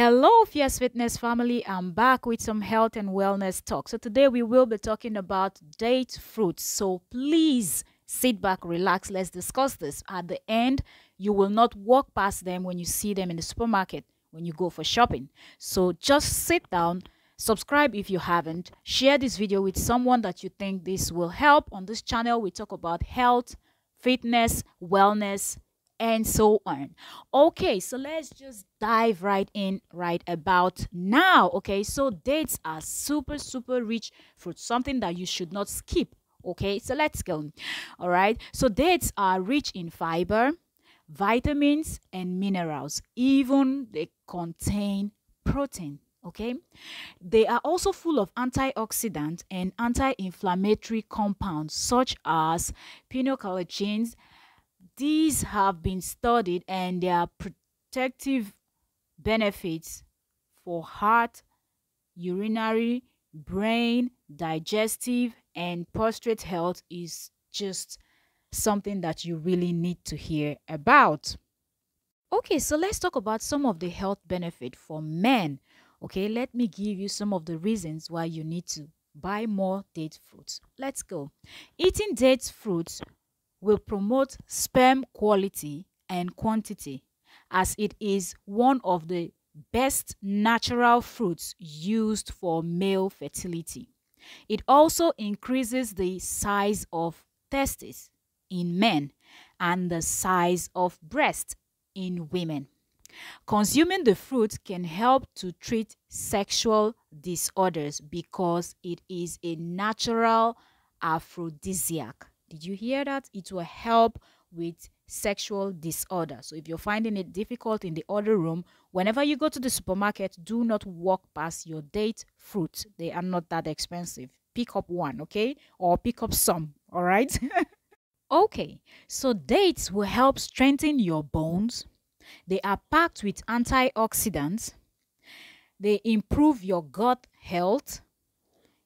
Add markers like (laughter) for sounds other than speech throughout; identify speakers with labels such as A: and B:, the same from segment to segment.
A: Hello, Fierce Fitness family. I'm back with some health and wellness talk. So, today we will be talking about date fruits. So, please sit back, relax. Let's discuss this. At the end, you will not walk past them when you see them in the supermarket when you go for shopping. So, just sit down, subscribe if you haven't, share this video with someone that you think this will help. On this channel, we talk about health, fitness, wellness, and so on. Okay, so let's just dive right in right about now. Okay, so dates are super, super rich fruit, something that you should not skip. Okay, so let's go. All right, so dates are rich in fiber, vitamins, and minerals. Even they contain protein okay they are also full of antioxidant and anti-inflammatory compounds such as phenylketones these have been studied and their protective benefits for heart, urinary, brain, digestive, and prostate health is just something that you really need to hear about. Okay, so let's talk about some of the health benefit for men. Okay, let me give you some of the reasons why you need to buy more date fruits. Let's go. Eating date fruits will promote sperm quality and quantity as it is one of the best natural fruits used for male fertility. It also increases the size of testes in men and the size of breast in women. Consuming the fruit can help to treat sexual disorders because it is a natural aphrodisiac. Did you hear that? It will help with sexual disorder. So if you're finding it difficult in the other room, whenever you go to the supermarket, do not walk past your date fruit. They are not that expensive. Pick up one, okay? Or pick up some, all right? (laughs) okay, so dates will help strengthen your bones. They are packed with antioxidants. They improve your gut health.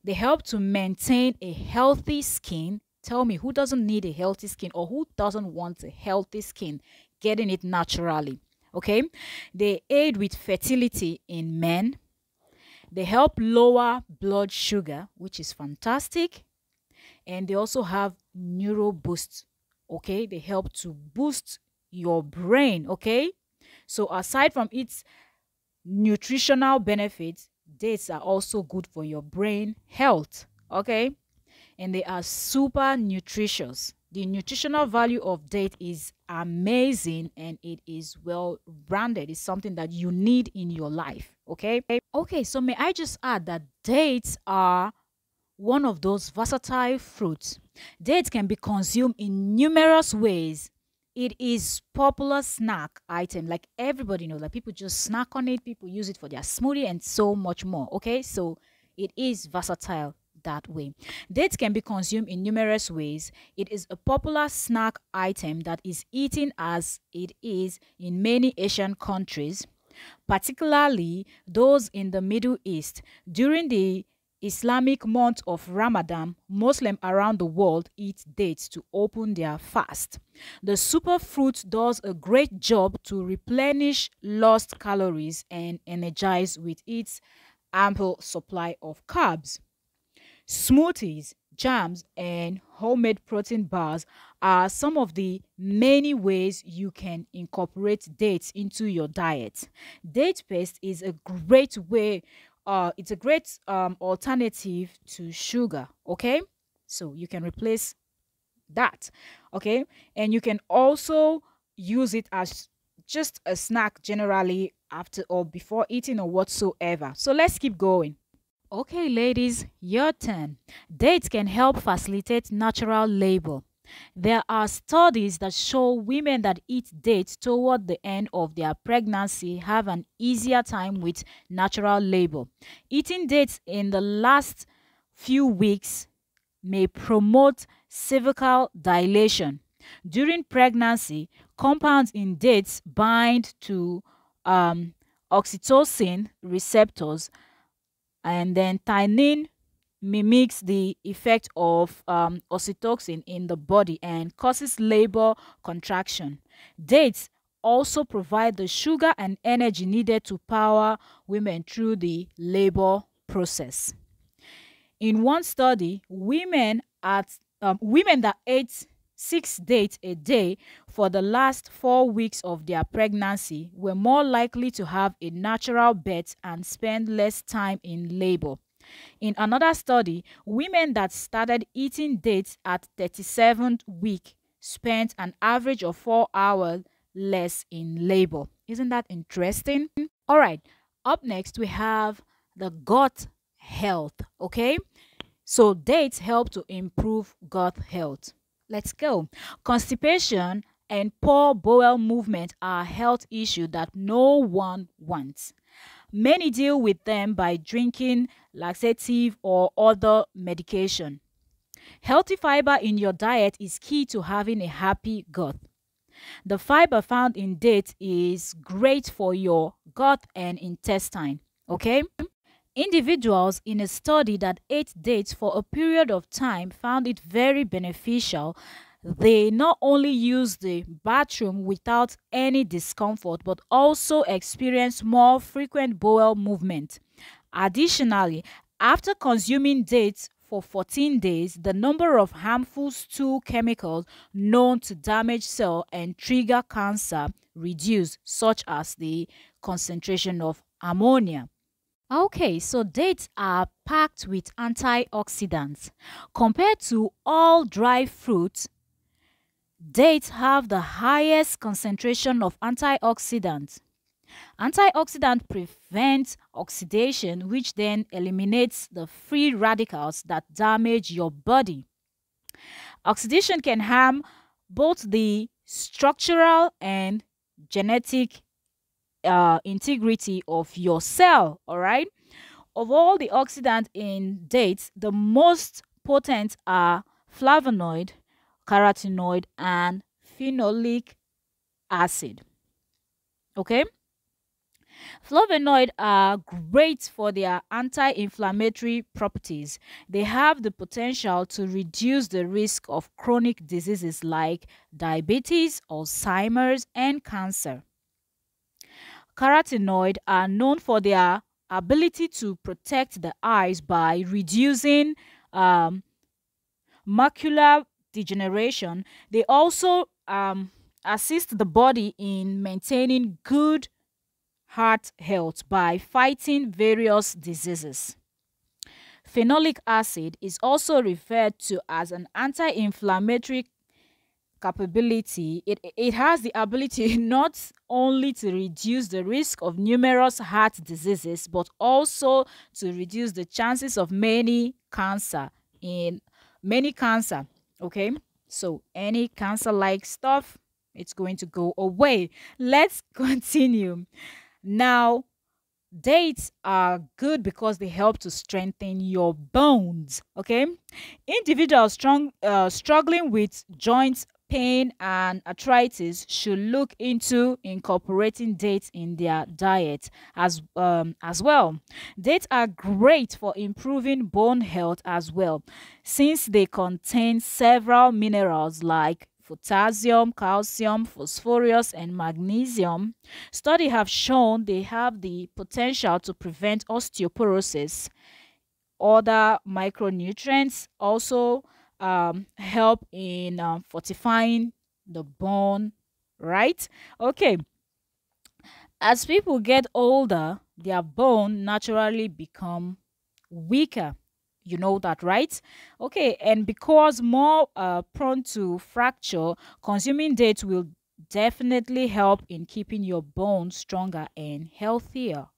A: They help to maintain a healthy skin Tell me who doesn't need a healthy skin or who doesn't want a healthy skin getting it naturally. Okay, they aid with fertility in men. They help lower blood sugar, which is fantastic. And they also have neuro boost. Okay, they help to boost your brain. Okay, so aside from its nutritional benefits, dates are also good for your brain health. Okay, and they are super nutritious. The nutritional value of date is amazing and it is well branded. It's something that you need in your life. Okay. Okay. So, may I just add that dates are one of those versatile fruits. Dates can be consumed in numerous ways. It is popular snack item like everybody knows like people just snack on it people use it for their smoothie and so much more okay so it is versatile that way. Dates can be consumed in numerous ways. It is a popular snack item that is eaten as it is in many Asian countries, particularly those in the Middle East. During the Islamic month of Ramadan, Muslims around the world eat dates to open their fast. The superfruit does a great job to replenish lost calories and energize with its ample supply of carbs. Smoothies, jams, and homemade protein bars are some of the many ways you can incorporate dates into your diet. Date paste is a great way, uh, it's a great um, alternative to sugar, okay? So you can replace that, okay? And you can also use it as just a snack generally after or before eating or whatsoever. So let's keep going. Okay, ladies, your turn. Dates can help facilitate natural labor. There are studies that show women that eat dates toward the end of their pregnancy have an easier time with natural labor. Eating dates in the last few weeks may promote cervical dilation. During pregnancy, compounds in dates bind to um, oxytocin receptors and then theanine mimics the effect of um, oxytocin in the body and causes labor contraction. Dates also provide the sugar and energy needed to power women through the labor process. In one study, women at um, women that ate six dates a day for the last four weeks of their pregnancy were more likely to have a natural birth and spend less time in labor. In another study, women that started eating dates at 37th week spent an average of 4 hours less in labor. Isn't that interesting? All right, up next we have the gut health, okay? So dates help to improve gut health. Let's go. Constipation and poor bowel movement are health issue that no one wants. Many deal with them by drinking laxative or other medication. Healthy fiber in your diet is key to having a happy gut. The fiber found in dates is great for your gut and intestine. Okay? Individuals in a study that ate dates for a period of time found it very beneficial they not only used the bathroom without any discomfort but also experienced more frequent bowel movement. Additionally, after consuming dates for 14 days, the number of harmful stool chemicals known to damage cell and trigger cancer reduced, such as the concentration of ammonia. Okay, so dates are packed with antioxidants. Compared to all dry fruits, Dates have the highest concentration of antioxidants. Antioxidant prevents oxidation, which then eliminates the free radicals that damage your body. Oxidation can harm both the structural and genetic uh, integrity of your cell. All right. Of all the oxidants in dates, the most potent are flavonoid, carotenoid, and phenolic acid. Okay? Flavonoids are great for their anti-inflammatory properties. They have the potential to reduce the risk of chronic diseases like diabetes, Alzheimer's, and cancer. Carotenoids are known for their ability to protect the eyes by reducing um, macular degeneration, they also um, assist the body in maintaining good heart health by fighting various diseases. Phenolic acid is also referred to as an anti-inflammatory capability. It, it has the ability (laughs) not only to reduce the risk of numerous heart diseases, but also to reduce the chances of many cancer in many cancer okay? So any cancer like stuff it's going to go away. Let's (laughs) continue. Now dates are good because they help to strengthen your bones okay? Individuals strong uh, struggling with joints pain and arthritis should look into incorporating dates in their diet as um, as well. Dates are great for improving bone health as well since they contain several minerals like potassium, calcium, phosphorus, and magnesium. Studies have shown they have the potential to prevent osteoporosis. Other micronutrients also um, help in uh, fortifying the bone, right? Okay. As people get older, their bone naturally become weaker. You know that, right? Okay, and because more uh, prone to fracture, consuming dates will definitely help in keeping your bones stronger and healthier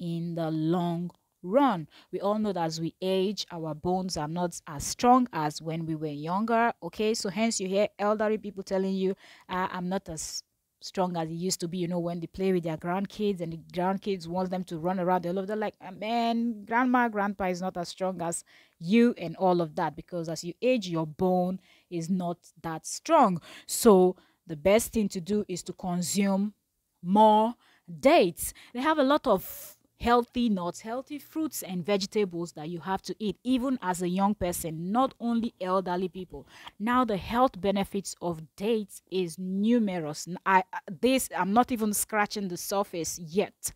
A: in the long run. We all know that as we age, our bones are not as strong as when we were younger. Okay, so hence you hear elderly people telling you, uh, I'm not as strong as it used to be, you know, when they play with their grandkids and the grandkids want them to run around. They they're like, ah, man, grandma, grandpa is not as strong as you and all of that because as you age, your bone is not that strong. So the best thing to do is to consume more dates. They have a lot of healthy nuts, healthy fruits and vegetables that you have to eat, even as a young person, not only elderly people. Now, the health benefits of dates is numerous. I uh, this I'm not even scratching the surface yet.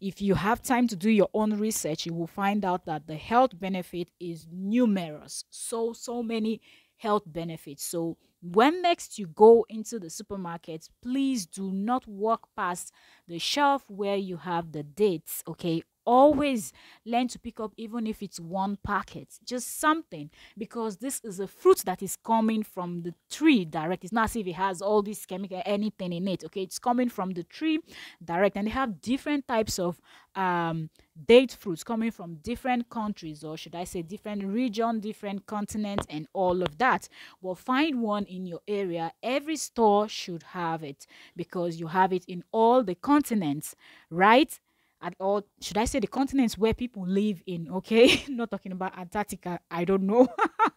A: If you have time to do your own research, you will find out that the health benefit is numerous. So so many health benefits. So when next you go into the supermarket, please do not walk past the shelf where you have the dates, okay? Always learn to pick up even if it's one packet just something because this is a fruit that is coming from the tree direct. It's not as if it has all this chemical anything in it okay? It's coming from the tree direct and they have different types of um date fruits coming from different countries or should i say different region different continents and all of that. Well find one in your area. Every store should have it because you have it in all the continents right at all should i say the continents where people live in okay? (laughs) Not talking about antarctica i don't know.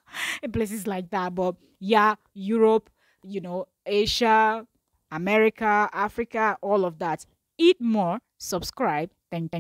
A: (laughs) Places like that but yeah europe you know asia america africa all of that. Eat more subscribe thank